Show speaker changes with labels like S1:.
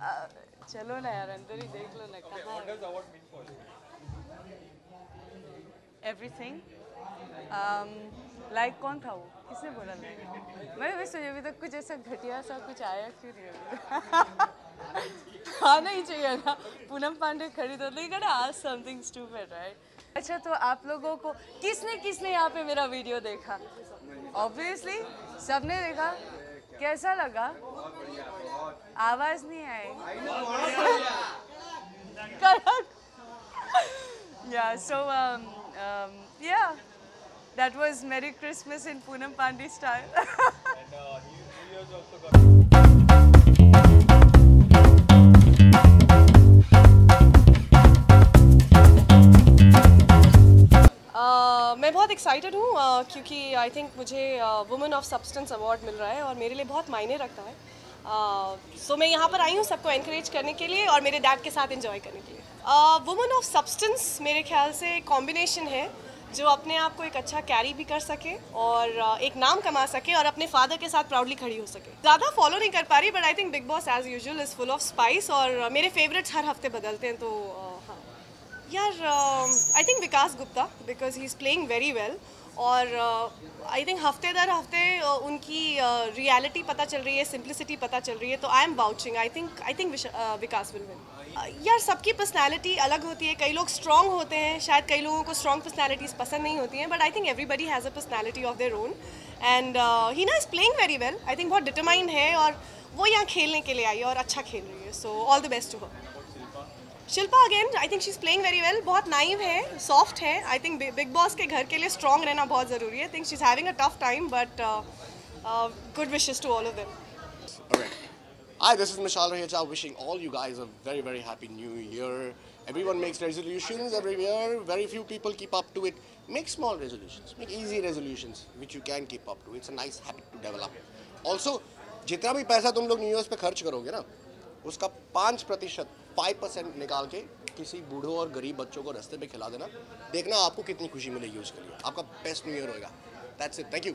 S1: Story देख लो ना कहाँ
S2: What does award mean for you?
S1: Everything like Um, कौन था वो? किसने बोला लाइक मैं भी सोची अभी तक कुछ ऐसा घटिया सा कुछ आया क्यों नहीं अभी आना ही चाहिए ना पूनम पांडे खड़ी तो नहीं गना आज समथिंग स्टूपिड राइट अच्छा तो आप लोगों को किसने किसने यहाँ पे मेरा वीडियो देखा? ऑब्वियसली सबने देखा। कैसा लगा? आवाज़ नहीं आई। Yeah so yeah
S2: that was merry Christmas in Poonam Pandey
S3: style मैं बहुत एक्साइटेड हूँ uh, क्योंकि आई थिंक मुझे वुमेन ऑफ़ सब्सटेंस अवार्ड मिल रहा है और मेरे लिए बहुत मायने रखता है। सो uh, मैं यहाँ पर आई हूँ सबको एनकरेज करने के लिए और मेरे डैड के साथ एंजॉय करने के लिए. वुमेन ऑफ़ सब्सटेंस मेरे ख्याल से कॉम्बिनेशन है जो अपने आप को एक अच्छा कैरी भी कर सके और uh, एक नाम कमा सके और अपने फादर के साथ प्राउडली खड़ी हो सके. ज़्यादा फॉलो नहीं कर पा रही but I think Bigg Boss as usual is full of spice और uh, मेरे फेवरेट्स हर हफ़्ते बदलते हैं तो हाँ. यार I think Vikas Gupta because he is playing very well और आई थिंक हफ़्ते दर हफ़्ते uh, उनकी रियलिटी पता चल रही है सिंप्लिसिटी पता चल रही है तो I am vouching I think I think Vikas will win यार सबकी पर्सनैलिटी अलग होती है कई लोग स्ट्रॉन्ग होते हैं शायद कई लोगों को स्ट्रॉन्ग पर्सनैलिटीज़ पसंद नहीं होती हैं but I think everybody has a personality of their own and he ना is playing very well I think बहुत डिटरमाइंड है और वो यहाँ खेलने के लिए आई है और अच्छा खेल रही है so all the best to her Shilpa again I think she is playing very well बहुत नाइव है सॉफ्ट है आई थिंक बिग बॉस के घर के लिए स्ट्रॉन्ग रहना बहुत ज़रूरी है think she is having a tough time but good wishes to all of them
S4: Hi, this is Mishal Raheja wishing all you guys a very, very happy new year. Everyone makes resolutions every year. Very few people keep up to it. Make small resolutions. Make easy resolutions which you can keep up to. It's a nice habit to develop. Also, जितना भी पैसा तुम लोग new year पे खर्च करोगे ना, उसका पाँच प्रतिशत फाइव परसेंट निकाल के किसी बूढ़ों और गरीब बच्चों को रास्ते पे खिला देना। देखना आपको कितनी खुशी मिलेगी उसके लिए। आपका बेस्ट न्यू ईयर होगा दैट्स इट थैंक यू